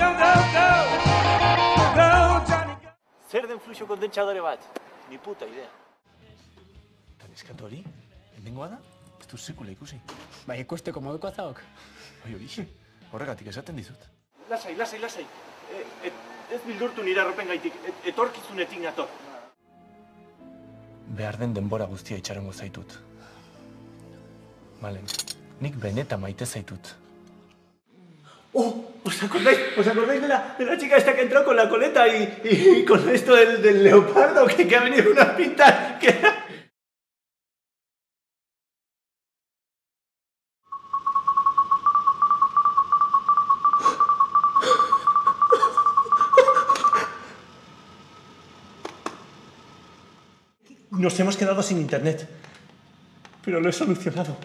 Go, go, go. Go, Johnny, go. Zer den fluxo kondentsadore bat? Ni puta idea. Eta neskatu hori, hemengoa da? Ez du sekula ikusi. Bai, ikusteko moduko zaok. Bai hori, horregatik esaten dizut. Lasai, lasai, lasai. E, et, ez bildurtu nire arropen gaitik, et, etorkizunetik nator. Behar den denbora guztia itxarongo zaitut. Malen, nik beneta maite zaitut. Oh, ¿os acordáis? ¿Os acordáis de la, de la chica esta que entró con la coleta y, y con esto del, del leopardo que, que ha venido unas pintas que... Nos hemos quedado sin internet, pero lo he solucionado.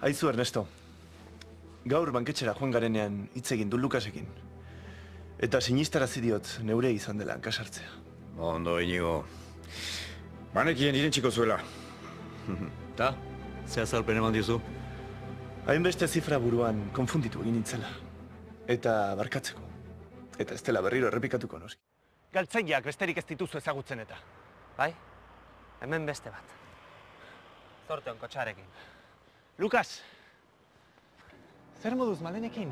Aizu, Ernesto. Gaur banketxera joan garenean hitz egin du Lukasekin. Eta sinistarazi diot neure izan dela hankasartzea. Ondo, inigo. Banekien irentsiko zuela. Ta, ze azalpen eman dizu? Hainbeste zifra buruan konfunditu egin nintzela. Eta barkatzeko. Eta ez dela berriro errepikatuko noski. Galtzaileak besterik ez dituzu ezagutzen eta. Bai? Hemen beste bat. Zorte onkotxarekin. Lukas! Zer moduz malenekin?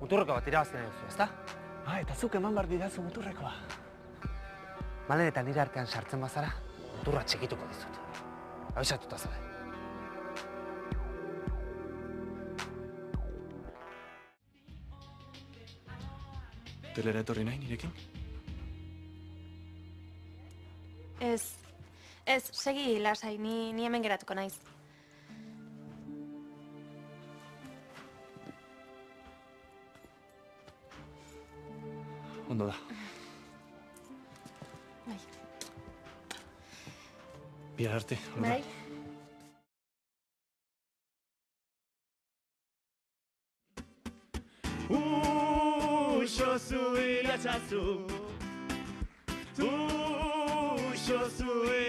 Muturreko bat irabazten duzu, ezta? Ah, eta zuk eman bar didazu muturrekoa. Malen eta nire artean sartzen bazara, muturra txikituko dizut. Abisatuta zaude. Telera etorri nahi nirekin? Ez, ez, segi lasai, ni, ni hemen geratuko naiz. Ondo da. Bai. Bihar arte.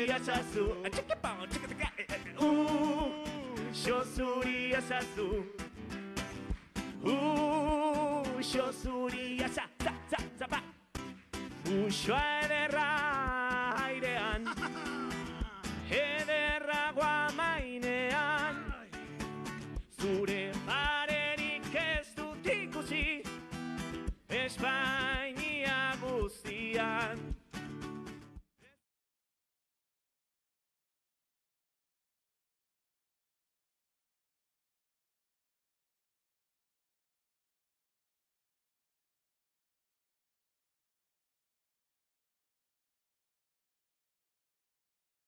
소리야 사수 아 치키빵 치키치카 우 쇼소리야 사수 우 쇼소리야 사사사사바 우쇼에라